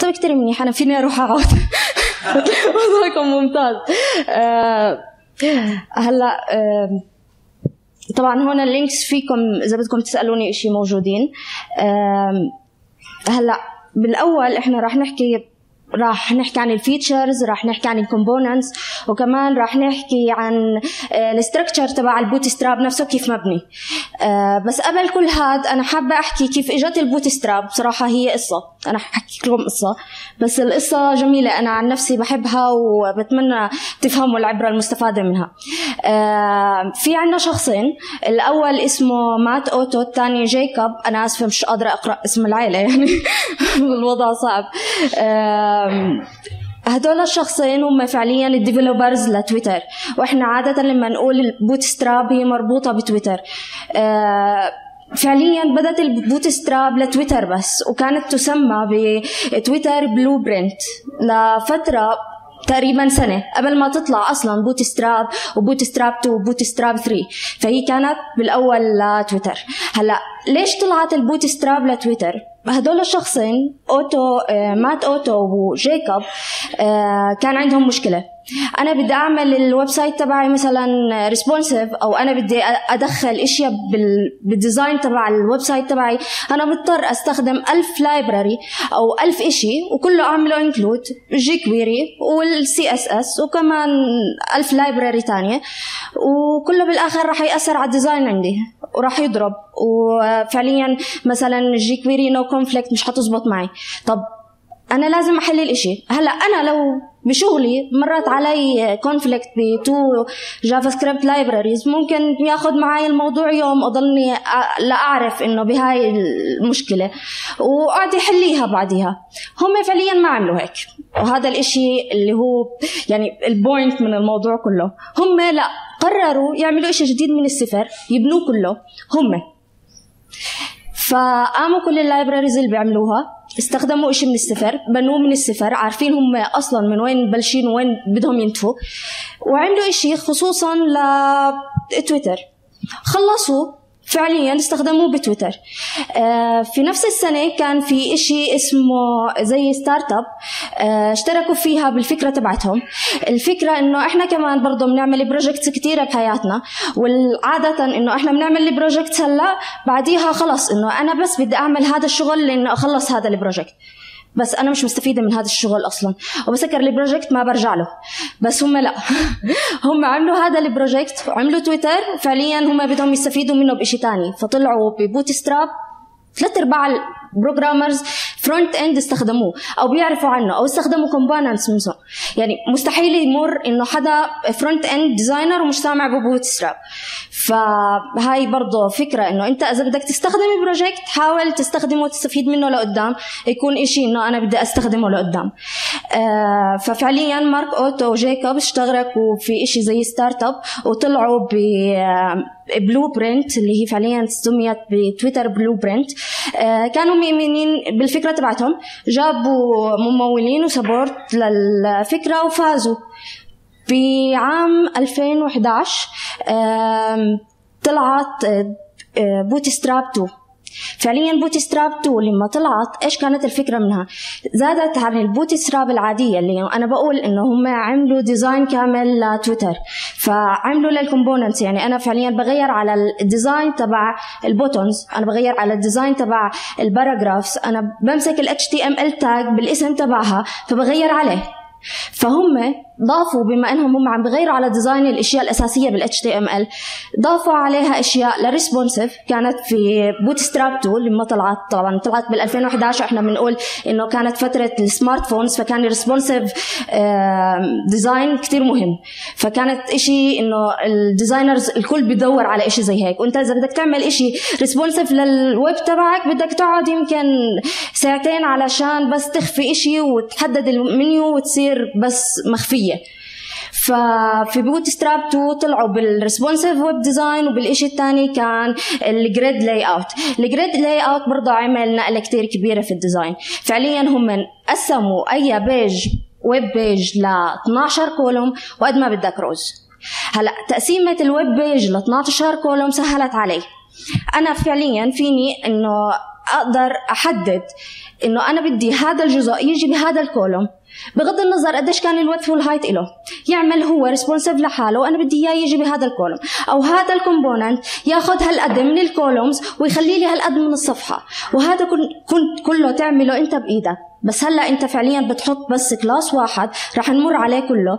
طيب كتير منيح أنا فيني أروح اقعد موضوعكم ممتاز. آه، هلا آه، طبعا هون ال links فيكم إذا بدكم تسألوني إشي موجودين. آه، هلا بالأول إحنا راح نحكي راح نحكي عن ال features راح نحكي عن ال components وكمان راح نحكي عن ال structure تبع ال Bootstrap نفسه كيف مبني. آه، بس قبل كل هذا أنا حابة أحكي كيف إجت ال Bootstrap بصراحة هي قصة. أنا ححكي لكم قصة. بس القصة جميلة. أنا عن نفسي بحبها وبتمنى تفهموا العبرة المستفادة منها. آه، في عندنا شخصين. الأول اسمه مارك أوتو الثاني جيكوب. أنا آسفة مش قادرة أقرأ اسم العائله يعني. الوضع صعب. آه، هدول الشخصين هم فعليا ال developers لتويتر وإحنا عادة لما نقول ال Bootstrap هي مربوطة بتويتر. آه، فعليا بدأت ال Bootstrap لتويتر بس وكانت تسمى بتويتر Blueprint لفترة تقريبا سنة قبل ما تطلع أصلا Bootstrap و Bootstrap 2 و Bootstrap 3 فهي كانت بالأول لتويتر. هلأ ليش طلعت ال Bootstrap لتويتر؟ هدول الشخصين أوتو آه، مارك أوتو وجيكوب آه، كان عندهم مشكلة. أنا بدي أعمل ال website تبعي مثلا responsive أو أنا بدي أدخل إشياء بال design تبع ال website تبعي. أنا مضطر أستخدم ألف library أو ألف إشي وكله أعمله include jQuery وال CSS وكمان ألف library تانية. وكله بالآخر راح يأثر على ال design عندي وراح يضرب. وفعليا مثلا jQuery no conflict مش حتزبط معي. طب أنا لازم أحل الإشي. هلأ أنا لو بشغلي مرت علي conflict ب two JavaScript libraries ممكن ياخذ معي الموضوع يوم أضلني لأعرف إنه بهاي المشكلة. واقعد يحليها بعديها. هم فعليا ما عملوا هيك. وهذا الإشي اللي هو يعني ال point من الموضوع كله. هم لا قرروا يعملوا إشي جديد من الصفر يبنوه كله هم. فقاموا كل ال libraries اللي بيعملوها استخدموا إشي من الصفر بنوه من الصفر عارفين هم أصلا من وين بلشين وين بدهم ينتهوا. وعملوا إشي خصوصا لتويتر خلصوا فعليا استخدموه بتويتر. آه، في نفس السنة كان في إشي اسمه زي startup اشتركوا فيها بالفكرة تبعتهم. الفكرة إنه إحنا كمان برضه بنعمل projects كثيرة بحياتنا والعادة إنه إحنا بنعمل ال project هلأ بعديها خلص إنه أنا بس بدي أعمل هذا الشغل لإنه أخلص هذا ال project بس أنا مش مستفيدة من هذا الشغل أصلا. وبسكر ال project ما برجع له. بس هم لأ. هم عملوا هذا ال project وعملوا تويتر فعليا هم بدهم يستفيدوا منه بشيء ثاني فطلعوا ب Bootstrap. ثلاث أرباع ال programmers front end استخدموه أو بيعرفوا عنه أو استخدموا components منه يعني مستحيل يمر إنه حدا front end designer ومش سامع ب Bootstrap فهاي برضه فكرة إنه أنت إذا بدك تستخدم project حاول تستخدمه وتستفيد منه لقدام. يكون إشي إنه أنا بدي أستخدمه لقدام. آه ففعليا مارك أوتو وجيكوب اشتركوا في إشي زي startup وطلعوا ب Blueprint اللي هي فعليا سميت بتويتر Blueprint آه كانوا مؤمنين بالفكرة تبعتهم جابوا ممولين و support للفكرة وفازوا. بعام 2011 طلعت Bootstrap 2 فعليا Bootstrap 2 لما طلعت إيش كانت الفكرة منها؟ زادت عن ال Bootstrap العادية اللي أنا بقول إنه هم عملوا design كامل لتويتر. فعملوا لل components يعني أنا فعليا بغير على ال design تبع ال buttons أنا بغير على ال design تبع ال paragraphs أنا بمسك ال HTML tag بالاسم تبعها فبغير عليه. فهم ضافوا بما إنهم هم عم بغيروا على design الأشياء الأساسية بال HTML ضافوا عليها أشياء ل responsive كانت في Bootstrap 2 لما طلعت. طبعا طلعت بال 2011 إحنا بنقول إنه كانت فترة ال smartphones فكان ال responsive design كثير مهم. فكانت إشي إنه ال designers الكل بدور على إشي زي هيك. وأنت إذا بدك تعمل إشي responsive لل web تبعك بدك تقعد يمكن ساعتين علشان بس تخفي إشي وتحدد المنيو وتصير بس مخفية. ففي Bootstrap 2 طلعوا بال responsive web design وبالشيء الثاني كان ال grid layout ال grid layout برضه عمل نقلة كثير كبيرة في ال design فعليا هم قسموا أي page web page ل 12 column وقد ما بدك rows هلأ تقسيمة ال web page ل 12 column سهلت علي. أنا فعليا فيني إنه أقدر أحدد إنه أنا بدي هذا الجزء يجي بهذا ال column. بغض النظر قديش كان ال width وال height له يعمل هو responsive لحاله وأنا بدي إياه يجي بهذا ال column. أو هذا ال component ياخذ هالقد من ال columns ويخلي لي هالقد من الصفحة. وهذا كنت كله تعمله أنت بإيدك. بس هلأ أنت فعليا بتحط بس class واحد رح نمر عليه كله.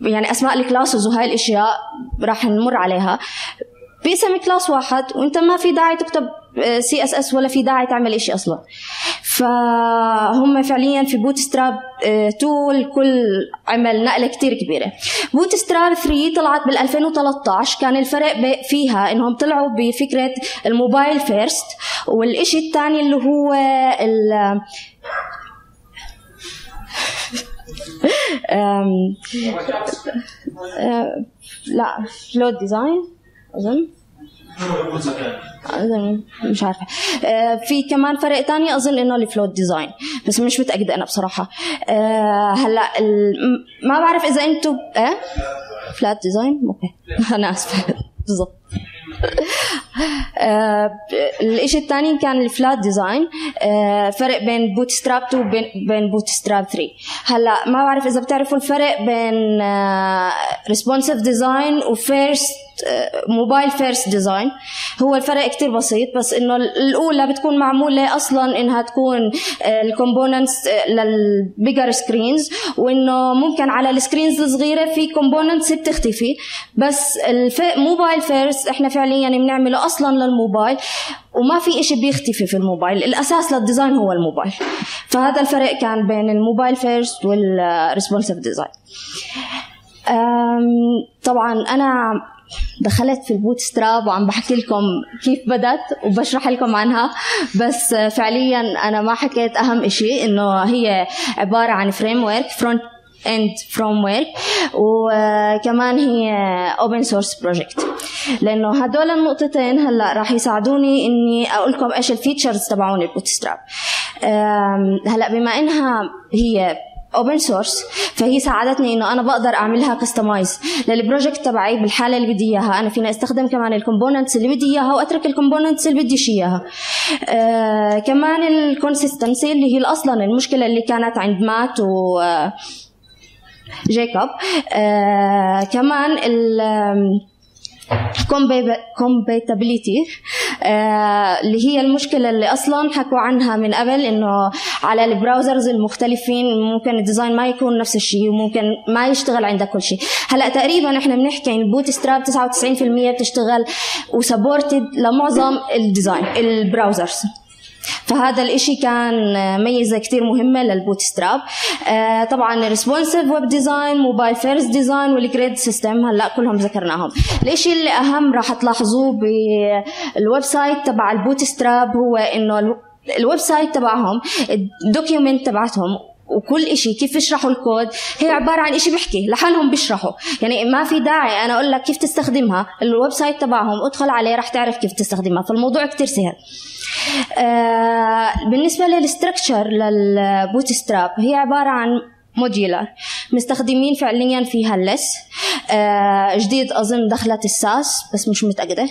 يعني أسماء ال classes وهاي الأشياء رح نمر عليها. باسم class واحد وانت ما في داعي تكتب CSS ولا في داعي تعمل شيء أصلا. فهم فعليا في Bootstrap 2 ككل عمل نقلة كتير كبيرة. Bootstrap 3 طلعت بال 2013 كان الفرق فيها إنهم طلعوا بفكرة ال mobile first والشيء الثاني اللي هو ال flat design أظن. مش عارفة. آه، في كمان فرق تاني أظن إنه ال flat design بس مش متأكدة أنا بصراحة. آه، هلأ ما بعرف إذا أنتم إيه؟ flat design okay. أنا آسفة. بالضبط. آه الشيء الثاني كان ال flat design فرق بين Bootstrap 2 وبين Bootstrap 3 هلأ ما بعرف إذا بتعرفوا الفرق بين responsive design و first mobile first design هو الفرق كتير بسيط بس إنه الأولى بتكون معمولة أصلا إنها تكون ال components لل bigger screens وإنه ممكن على ال screens الصغيرة في components بتختفي. بس ال mobile first إحنا فعليا بنعمله أصلا للموبايل وما في إشي بيختفي في الموبايل. الأساس لل design هو الموبايل. فهذا الفرق كان بين ال mobile first وال responsive design طبعا أنا دخلت في ال Bootstrap وعم بحكي لكم كيف بدت وبشرح لكم عنها بس فعليا أنا ما حكيت أهم شيء إنه هي عبارة عن framework front end framework وكمان هي open source project لأنه هدول النقطتين هلأ راح يساعدوني إني أقول لكم إيش ال features تبعون ال Bootstrap هلأ بما إنها هي open source فهي ساعدتني إنه أنا بقدر أعملها customize لل project تبعي بالحالة اللي بدي إياها. أنا فينا أستخدم كمان ال components اللي بدي إياها وأترك ال components اللي بديش إياها. آه كمان ال consistency اللي هي أصلا المشكلة اللي كانت عند مات و آه جيكوب. آه كمان ال compatibility آه اللي هي المشكلة اللي أصلا حكوا عنها من قبل إنه على ال browsers المختلفين ممكن ال design ما يكون نفس الشيء وممكن ما يشتغل عندك كل شيء. هلأ تقريبا إحنا بنحكي إن Bootstrap 99% بتشتغل و supported لمعظم ال design ال browsers. فهذا الإشي كان ميزة كتير مهمة لل Bootstrap. آه طبعا responsive web design mobile first design وال grid system هلأ كلهم ذكرناهم. الإشي اللي اهم راح تلاحظوه بال website تبع ال Bootstrap هو إنه ال website تبعهم ال document تبعتهم وكل إشي كيف يشرحوا الكود؟ هي عبارة عن إشي بحكي لحالهم بيشرحوا. يعني ما في داعي أنا أقول لك كيف تستخدمها. ال website تبعهم ادخل عليه راح تعرف كيف تستخدمها. فالموضوع كتير سهل. آه بالنسبة لل structure لل Bootstrap هي عبارة عن modular مستخدمين فعليا فيها ال Less آه جديد أظن دخلت ال Sass بس مش متأكدة.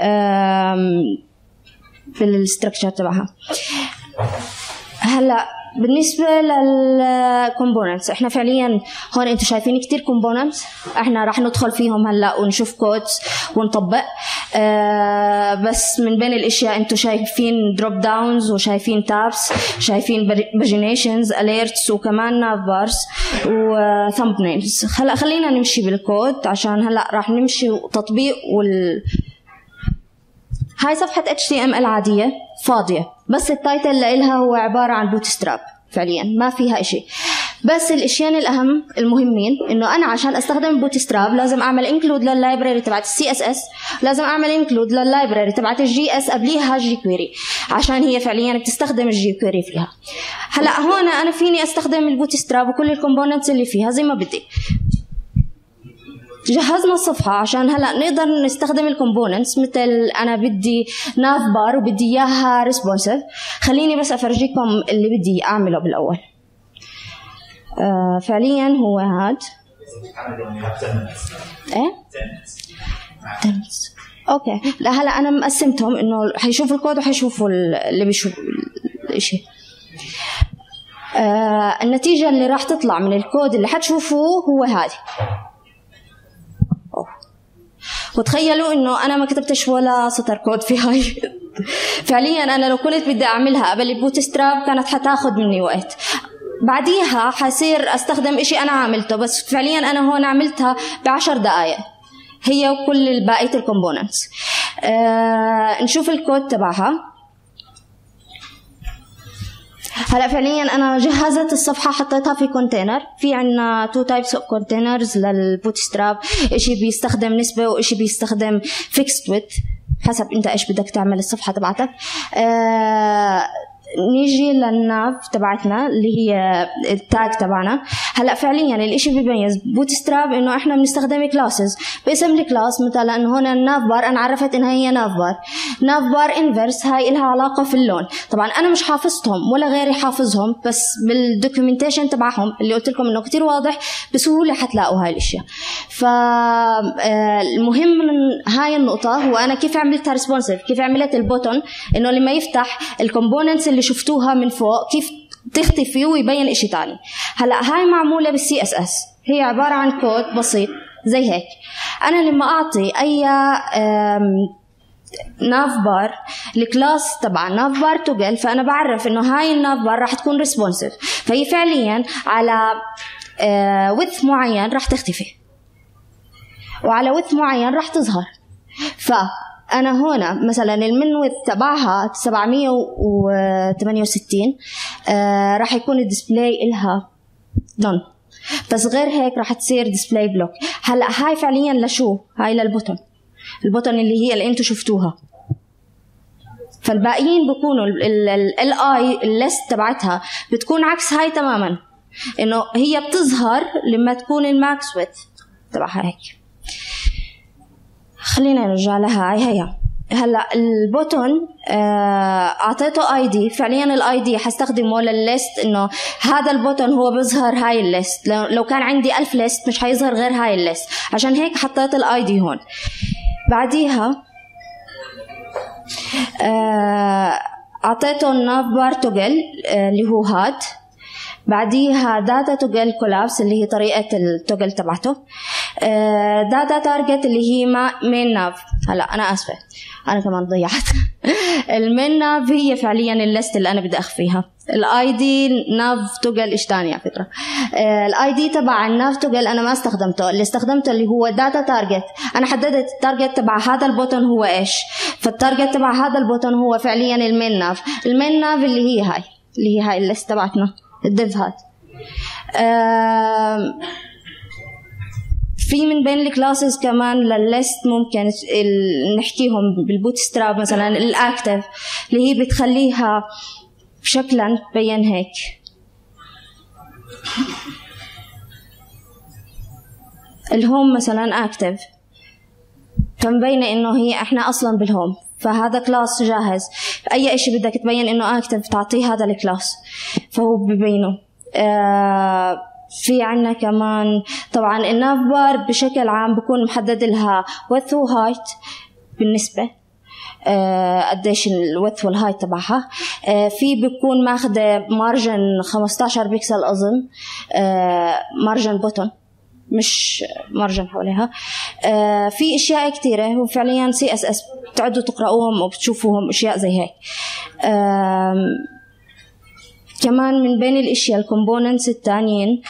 آه بال structure تبعها. هلا بالنسبة لل components إحنا فعليا هون أنتم شايفين كتير components إحنا راح ندخل فيهم هلأ ونشوف codes ونطبق. آه بس من بين الأشياء أنتم شايفين drop downs وشايفين tabs شايفين paginations alerts وكمان nav bars و thumb هلأ خلينا نمشي بالكود عشان هلأ راح نمشي تطبيق وال هاي صفحة HTML عادية فاضية بس ال title لإلها هو عبارة عن Bootstrap فعليا ما فيها إشي. بس الاشياء الأهم المهمين إنه أنا عشان أستخدم Bootstrap لازم أعمل include لل library تبعت ال CSS لازم أعمل include لل library تبعت ال JS قبليها jQuery عشان هي فعليا بتستخدم ال jQuery فيها. هلأ هون أنا فيني أستخدم ال Bootstrap وكل ال components اللي فيها زي ما بدي. جهزنا الصفحة عشان هلا نقدر نستخدم ال components مثل أنا بدي nav bar وبدي إياها responsive خليني بس أفرجيكم اللي بدي أعمله بالأول. آه فعليا هو هاد. إيه؟ okay. لا هلا أنا مقسمتهم إنه حيشوفوا الكود وحيشوفوا اللي بيشوف الإشي. آه النتيجة اللي راح تطلع من الكود اللي حتشوفوه هو هذه. وتخيلوا إنه أنا ما كتبتش ولا سطر كود في هاي. فعليا أنا لو كنت بدي أعملها قبل ال Bootstrap كانت حتاخذ مني وقت. بعديها حصير أستخدم إشي أنا عملته بس فعليا أنا هون عملتها بعشر دقائق هي وكل بقية ال components. آه نشوف الكود تبعها. هلا فعليا أنا جهزت الصفحة حطيتها في container في عنا two types of containers لل Bootstrap شيء بيستخدم نسبة وشيء بيستخدم fixed width حسب أنت إيش بدك تعمل الصفحة تبعتك. آه نيجي لل nav تبعتنا اللي هي ال tag تبعنا. هلأ فعليا الإشي بيميز. Bootstrap إنه إحنا بنستخدم classes باسم ال class مثلا هون ال nav bar أنا عرفت انها هي nav bar nav bar inverse هاي لها علاقة في اللون. طبعا أنا مش حافظتهم ولا غيري حافظهم بس بال documentation تبعهم اللي قلت لكم إنه كتير واضح بسهولة حتلاقوا هاي الأشياء. فالمهم من هاي النقطة هو أنا كيف عملتها responsive كيف عملت ال button إنه لما يفتح ال components اللي شفتوها من فوق كيف تختفي ويبين إشي تاني. هلأ هاي معمولة بال CSS. هي عبارة عن كود بسيط زي هيك. أنا لما أعطي أي nav bar ال class تبع nav bar toggle فأنا بعرف إنه هاي ال nav bar راح تكون responsive فهي فعليا على width معين راح تختفي وعلى width معين راح تظهر. ف أنا هنا مثلا ال min width تبعها 768 آه راح يكون ال display إلها none بس غير هيك راح تصير display block هلأ هاي فعليا لشو؟ هاي لل button ال button اللي هي اللي أنتم شفتوها. فالباقيين بكونوا ال الليست تبعتها بتكون عكس هاي تماما. إنه هي بتظهر لما تكون ال max width تبعها هيك. خلينا نرجع لها. هاي هي هلا ال button آه، أعطيته ID فعليا ال ID حستخدمه للل list إنه هذا ال button هو بيظهر هاي ال list. لو كان عندي ألف list مش حيظهر غير هاي ال list. عشان هيك حطيت ال ID هون. بعديها آه، أعطيته ال navbar toggle آه، اللي هو هاد بعديها data toggle collapse اللي هي طريقة ال toggle تبعته. data target اللي هي main nav هلا أنا آسفة. أنا كمان ضيعت. ال main nav هي فعليا ال list اللي أنا بدي أخفيها. ال ID nav toggle إيش ثاني على فكرة؟ ال ID تبع ال nav toggle أنا ما استخدمته. اللي استخدمته اللي هو data target أنا حددت ال target تبع هذا ال button هو إيش. فال target تبع هذا ال button هو فعليا ال main nav ال main nav اللي هي هاي. اللي هي هاي ال list تبعتنا. ال div هات. في من بين ال classes كمان للل list ممكن نحكيهم بال Bootstrap مثلا ال active اللي هي بتخليها شكلا تبين هيك. ال home مثلا active. فمبينة إنه هي إحنا أصلا بال home. فهذا class جاهز. أي إشي بدك تبين إنه active تعطيه هذا ال class. فهو ببينه. آه في عنا كمان طبعا ال navbar بشكل عام بكون محدد لها width و height بالنسبة. آه قديش ال width وال height تبعها. آه في بكون ماخذة margin 15 بكسل أظن. آه margin bottom مش margin حواليها. آه في أشياء كثيره وفعليا CSS بتقعدوا تقرأوهم وبتشوفوهم أشياء زي هيك. كمان من بين الأشياء ال components الثانيين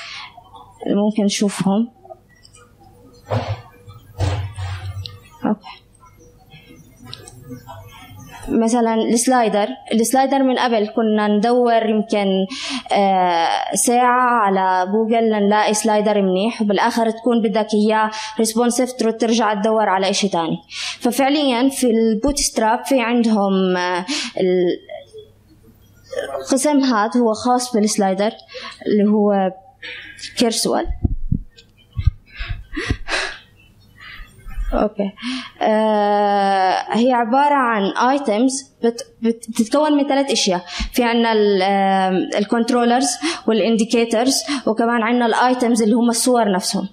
اللي ممكن نشوفهم. okay. مثلا ال slider. ال slider من قبل كنا ندور يمكن آه، ساعة على جوجل لنلاقي slider منيح وبالآخر تكون بدك إياه responsive ترجع تدور على إشي تاني. ففعليا في ال Bootstrap في عندهم آه، القسم هذا هو خاص بال slider اللي هو carousel okay. آه هي عبارة عن items بتتكون من ثلاث أشياء. في عنا ال controllers وال indicators وكمان عنا ال items اللي هم الصور نفسهم.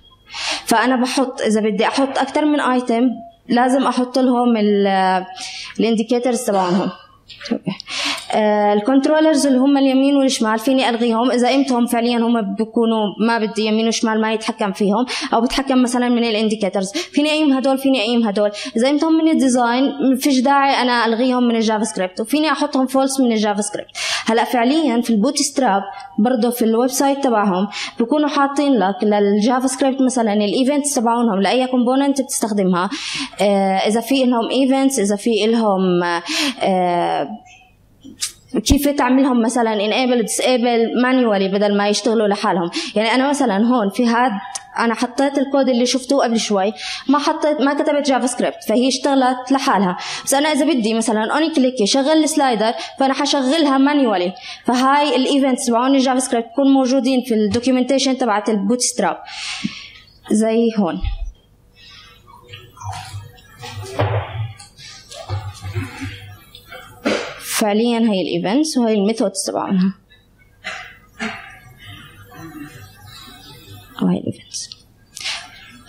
فأنا بحط إذا بدي أحط أكثر من item لازم أحط لهم ال indicators تبعهم. okay ال controllers اللي هم اليمين والشمال فيني ألغيهم؟ إذا امتهم فعليا هم بيكونوا ما بدي يمين وشمال ما يتحكم فيهم أو بتحكم مثلا من ال indicators فيني أقيم هدول فيني أقيم هدول. إذا امتهم من ال design فيش داعي أنا ألغيهم من ال JavaScript وفيني أحطهم false من ال JavaScript هلا فعليا في ال Bootstrap برضه في ال website تبعهم بيكونوا حاطين لك لل JavaScript مثلا ال events تبعونهم لأي component بتستخدمها. آه إذا في لهم events إذا في لهم آه كيف تعملهم مثلا enable disable manually بدل ما يشتغلوا لحالهم. يعني أنا مثلا هون في هاد أنا حطيت الكود اللي شفته قبل شوي. ما حطيت ما كتبت JavaScript فهي اشتغلت لحالها. بس أنا إذا بدي مثلا on click شغل ال slider فأنا حشغلها manually فهاي ال events تبعون ال JavaScript بكون موجودين في ال documentation تبعت ال Bootstrap زي هون. فعليا هي ال events وهي الميثودز تبعونها. وهي ال events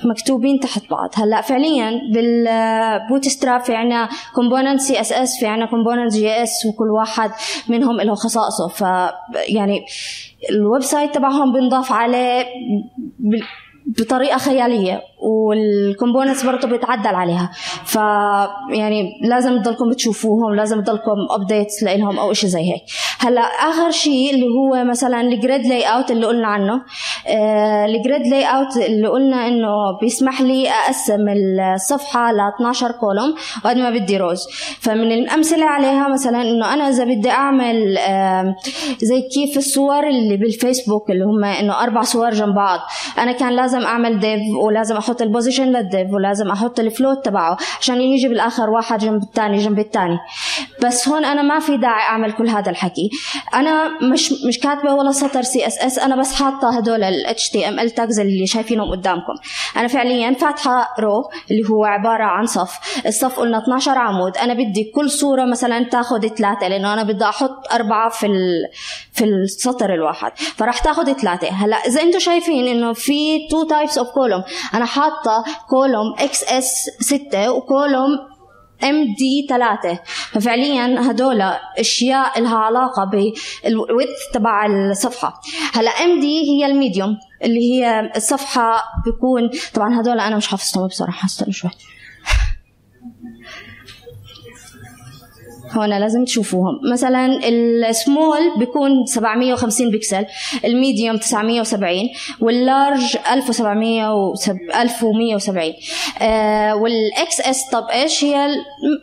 مكتوبين تحت بعض. هلأ فعليا بال Bootstrap في عنا component CSS في عنا component JS وكل واحد منهم له خصائصه. ف يعني ال website تبعهم بنضاف عليه بطريقة خيالية وال components برضه بيتعدل عليها. ف يعني لازم تضلكم بتشوفوهم لازم تضلكم updates لهم أو شيء زي هيك. هلأ آخر شيء اللي هو مثلا ال grid layout اللي قلنا عنه آه ال grid layout اللي قلنا إنه بيسمح لي أقسم الصفحة ل 12 column وقد ما بدي rows فمن الأمثلة عليها مثلا إنه أنا إذا بدي أعمل آه زي كيف الصور اللي بالفيسبوك اللي هم إنه أربع صور جنب بعض أنا كان لازم أعمل div ولازم أحط ال position لل div ولازم أحط ال float تبعه عشان يجي بالآخر واحد جنب الثاني جنب الثاني بس هون أنا ما في داعي أعمل كل هذا الحكي. أنا مش مش كاتبة ولا سطر CSS أنا بس حاطة هدول ال HTML tags اللي شايفينهم قدامكم. أنا فعليا فاتحة row اللي هو عبارة عن صف. الصف قلنا 12 عمود. أنا بدي كل صورة مثلا تاخذ ثلاثة لأنه أنا بدي أحط أربعة في في السطر الواحد. فراح تاخذ ثلاثة هلأ إذا أنتم شايفين إنه في two types of column أنا حاطة column XS 6 و column MD 3 ففعليا هدول أشياء لها علاقة بال width تبع الصفحة. هلا MD هي ال medium اللي هي الصفحة بيكون طبعا هدول أنا مش حافظتهم بصراحة استنى شوي. هون لازم تشوفوهم. مثلا السمول بيكون 750 بكسل ال medium 970 وال large 1700 1170 آه وال XS طب إيش هي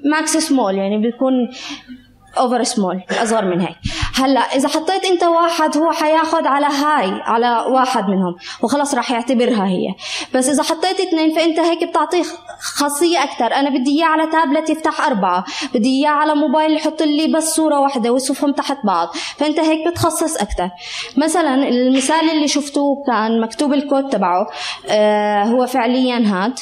ال max small يعني بيكون over small اصغر من هيك. هلأ إذا حطيت أنت واحد هو حياخذ على هاي على واحد منهم وخلص راح يعتبرها هي. بس إذا حطيت اثنين فأنت هيك بتعطيه خاصية أكثر أنا بدي إياه على تابلت يفتح أربعة بدي إياه على موبايل يحط لي بس صورة واحدة ويصفهم تحت بعض. فأنت هيك بتخصص أكثر مثلا المثال اللي شفتوه كان مكتوب الكود تبعه آه هو فعليا هاد.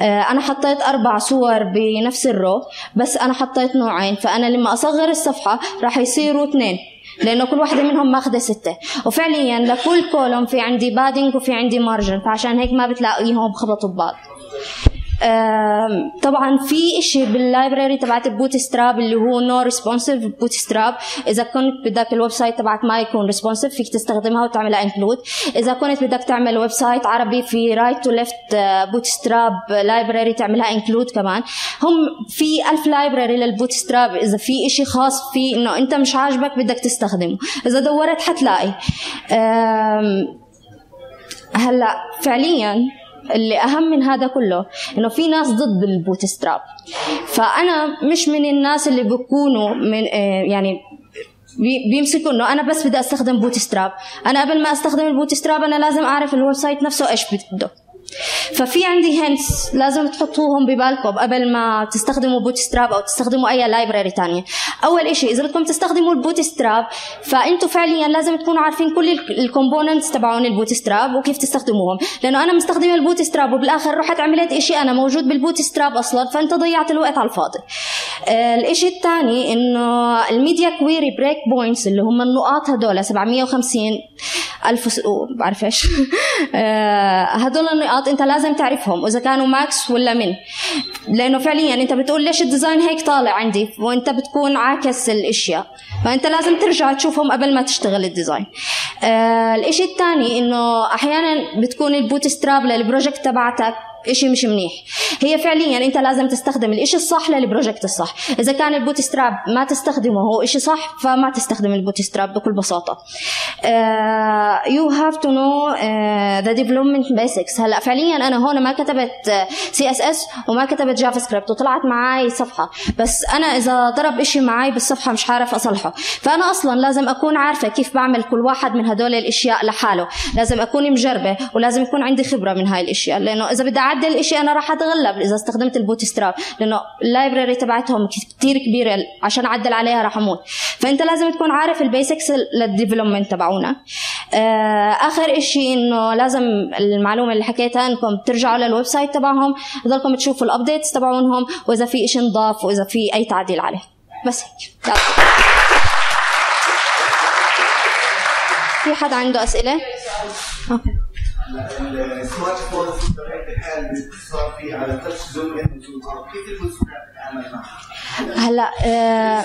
أنا حطيت أربع صور بنفس ال row بس أنا حطيت نوعين فأنا لما أصغر الصفحة راح يصيروا اثنين لأنه كل واحدة منهم ماخذة ستة. وفعليا لكل column في عندي padding وفي عندي margin فعشان هيك ما بتلاقيهم خبطوا ببعض. طبعا في شيء بال library تبعت ال Bootstrap اللي هو no responsive Bootstrap إذا كنت بدك ال website تبعك ما يكون responsive فيك تستخدمها وتعملها include إذا كنت بدك تعمل website عربي في right to left Bootstrap library تعملها include كمان. هم في ألف library لل Bootstrap إذا في شيء خاص فيه إنه أنت مش عاجبك بدك تستخدمه. إذا دورت حتلاقي. هلأ فعليا اللي أهم من هذا كله إنه في ناس ضد ال Bootstrap فأنا مش من الناس اللي بيكونوا من آه، يعني بيمسكوا إنه أنا بس بدي أستخدم Bootstrap أنا قبل ما أستخدم ال Bootstrap أنا لازم أعرف ال website نفسه إيش بده. ففي عندي hints لازم تحطوهم ببالكم قبل ما تستخدموا Bootstrap أو تستخدموا أي library ثانية أول شيء إذا بدكم تستخدموا ال Bootstrap فانتم فعليا لازم تكونوا عارفين كل ال components تبعون ال Bootstrap وكيف تستخدموهم. لأنه أنا مستخدمه ال Bootstrap وبالآخر رحت عملت شيء أنا موجود بال Bootstrap أصلا فأنت ضيعت الوقت على الفاضي. آه الشيء الثاني إنه ال media query breakpoints اللي هم النقاط هدول 750 1000 بعرف إيش. آه، هدول النقاط انت لازم تعرفهم إذا كانوا max ولا min. لأنه فعليا أنت بتقول ليش ال design هيك طالع عندي وأنت بتكون عاكس الأشياء. فأنت لازم ترجع تشوفهم قبل ما تشتغل ال design. آه الإشي الثاني إنه أحيانا بتكون ال Bootstrap لل project تبعتك. إشي مش منيح. هي فعليا أنت لازم تستخدم الإشي الصح لل project الصح. إذا كان ال Bootstrap ما تستخدمه هو إشي صح فما تستخدم ال Bootstrap بكل بساطة. you have to know the development basics هلأ فعليا أنا هون ما كتبت CSS وما كتبت JavaScript وطلعت معي صفحة. بس أنا إذا ضرب إشي معي بالصفحة مش عارف أصلحه. فأنا أصلا لازم أكون عارفة كيف بعمل كل واحد من هدول الأشياء لحاله. لازم أكون مجربة ولازم يكون عندي خبرة من هاي الأشياء. لأنه إذا بدي اعدل شيء أنا راح أتغلب إذا استخدمت ال Bootstrap لأنه ال library تبعتهم كثير كبيرة عشان أعدل عليها راح أموت. فأنت لازم تكون عارف ال basics لل development تبعونا. آه، آخر شيء إنه لازم المعلومة اللي حكيتها إنكم ترجعوا لل website تبعهم تضلكم تشوفوا ال updates تبعونهم وإذا في شيء نضاف وإذا في أي تعديل عليه. بس هيك. في حد عنده أسئلة؟ okay. ال smartphone بطبيعة الحال صار في على touch zoom in و zoom out كيف المسؤوليات تتعامل معها؟ هلا آه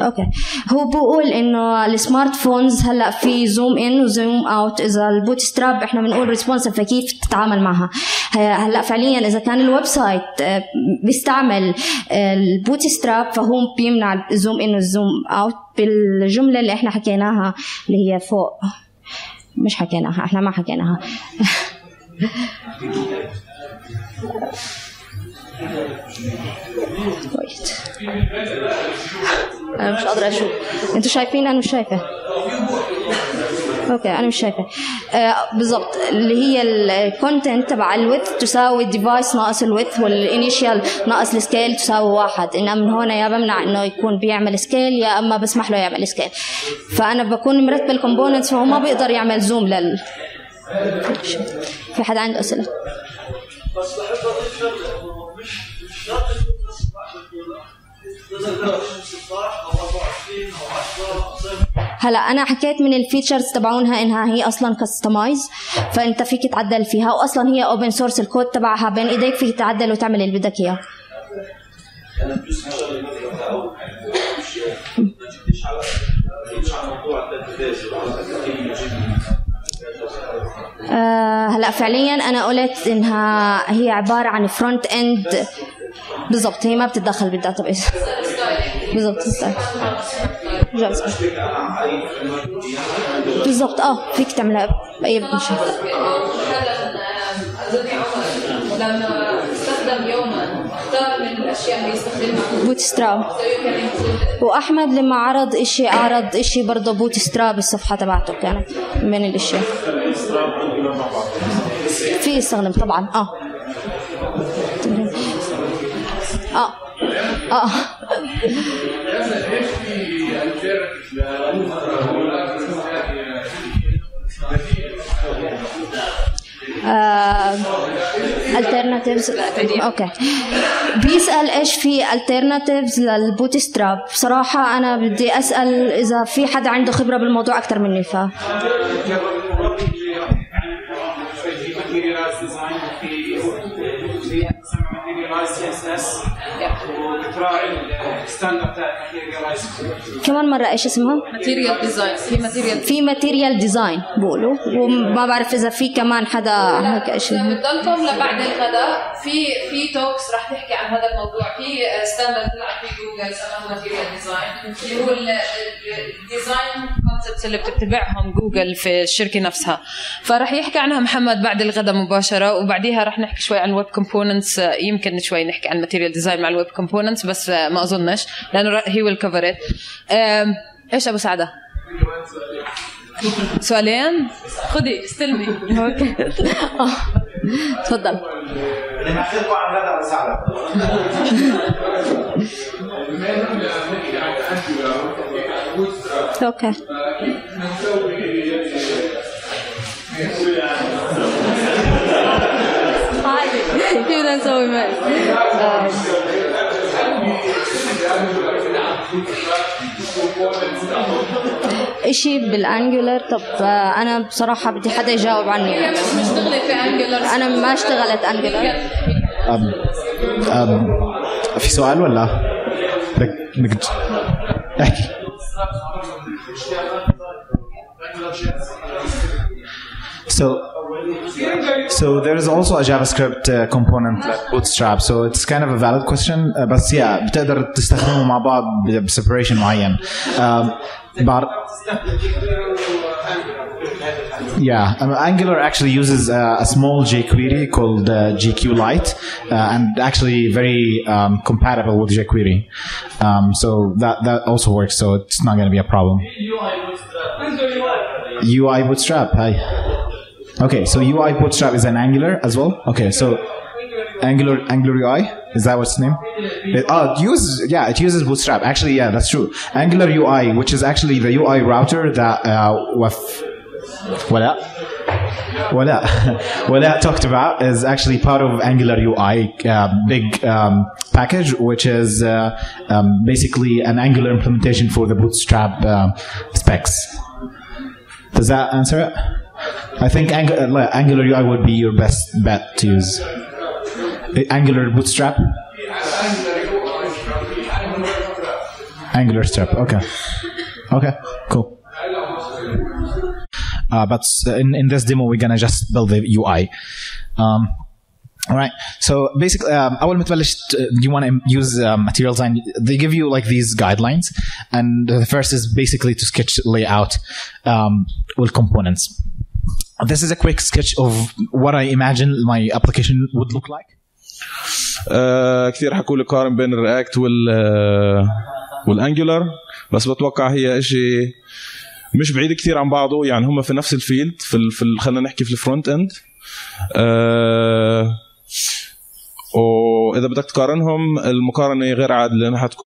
okay. هو بقول إنه ال smartphones هلا في zoom in و zoom out. إذا ال Bootstrap إحنا بنقول responsive فكيف تتعامل معها. هلا فعليا إذا كان ال website آه، بيستعمل آه، ال Bootstrap فهو بيمنع ال zoom in وال zoom out بالجملة اللي إحنا حكيناها اللي هي فوق. مش حكيناها إحنا ما حكيناها. أنا مش قادرة أشوف. أنتوا شايفين؟ أنا مش شايفة. okay أنا مش شايفة. آه بالضبط. اللي هي ال content تبع ال width تساوي ال device ناقص ال width وال initial ناقص ال scale تساوي واحد. إنما من هون يا بمنع إنه يكون بيعمل scale يا أما بسمح له يعمل scale فأنا بكون مرتب ال components فهو ما بيقدر يعمل zoom لل في حد عنده أسئلة؟ بس هلا أنا حكيت من ال features تبعونها إنها هي أصلا customize فأنت فيك تعدل فيها واصلا هي open source ال code تبعها بين إيديك فيك تعدل وتعمل اللي بدك إياه. آه هلا فعليا أنا قلت إنها هي عبارة عن front end بالضبط هي ما بتتدخل بال database بالضبط بالضبط آه فيك تعملها باي شيء لما استخدم يوما اختار من الاشياء اللي يستخدمها Bootstrap واحمد لما عرض اشي عرض اشي برضه Bootstrap الصفحه تبعته كانت من الاشياء في يستخدم طبعا آه آه. أوكي بيسأل إيش في alternatives لل Bootstrap بصراحة أنا بدي أسأل إذا في حدا عنده خبرة بالموضوع أكثر مني ف. كمان مرة إيش اسمها؟ Material Design في Material في Material Design بقولوا وما بعرف إذا في كمان حدا هيك إيش بتضلكم لبعد الغداء في في talks رح تحكي عن هذا الموضوع. في standard طلع في جوجل اسمه Material Design اللي هو ال design concepts اللي بتتبعهم جوجل في الشركة نفسها. فرح يحكي عنها محمد بعد الغداء مباشرة وبعديها رح نحكي شوي عن web components يمكن شوي نحكي عن Material Design مع ال web components بس ما أظنش لأنه هي ويل كفر إيش أبو سعدة؟ سؤالين؟ خذي استلمي أوكي تفضل. حكيتكم عن هذا ابو سعده أوكي كيف نسوي إشي بال Angular طب آه، أنا بصراحة بدي حدا يجاوب عني. هي مش مشتغله في Angular أنا ما اشتغلت Angular أم أم في سؤال ولا؟ أحكي. So, so there is also a JavaScript uh, component like Bootstrap. So it's kind of a valid question. Uh, بس yeah بتقدر تستخدمه مع بعض ب- بseparation معين. Um, but yeah, um, Angular actually uses uh, a small jQuery called uh, GQ Lite, uh, and actually very um, compatible with jQuery. Um, so that that also works. So it's not going to be a problem. UI Bootstrap. Hi. Okay, so UI bootstrap is an Angular as well. Okay, so Angular Angular UI is that what's name? Oh, it, uses yeah, it uses Bootstrap. Actually, yeah, that's true. Angular UI, which is actually the UI router that uh, with voila. Voila. what that talked about is actually part of Angular UI uh, um, big um, package, which is uh, um, basically an Angular implementation for the Bootstrap uh, specs. Does that answer it? I think Ang- uh, Angular UI would be your best bet to use. Uh, Angular Bootstrap. Angular Strap. Okay. Okay. Cool. Uh, but in, in this demo, we're gonna just build the UI. Um, all right. So basically, um, أول ما تبلش ت- you want to use uh, material design, they give you like these guidelines, and the first is basically to sketch layout um, with components. This is a quick sketch of what I imagine my application would look like. آه كثير حكوا لي قارن بين ال React وال آه، وال Angular بس بتوقع هي شيء مش بعيد كثير عن بعضه يعني هم في نفس الفيلد في في خلينا نحكي في ال front end آه واذا بدك تقارنهم المقارنة غير عادلة لانها حتكون